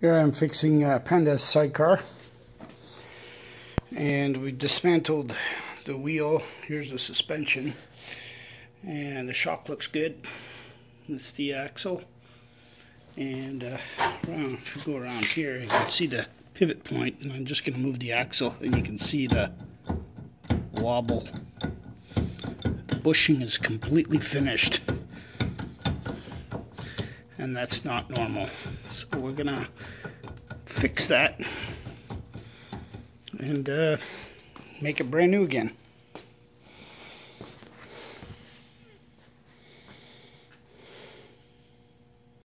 Here I'm fixing uh, Panda's sidecar. And we dismantled the wheel. Here's the suspension. And the shock looks good. That's the axle. And uh, around, if you go around here, you can see the pivot point. And I'm just going to move the axle and you can see the wobble. The bushing is completely finished and that's not normal. So we're gonna fix that and uh, make it brand new again.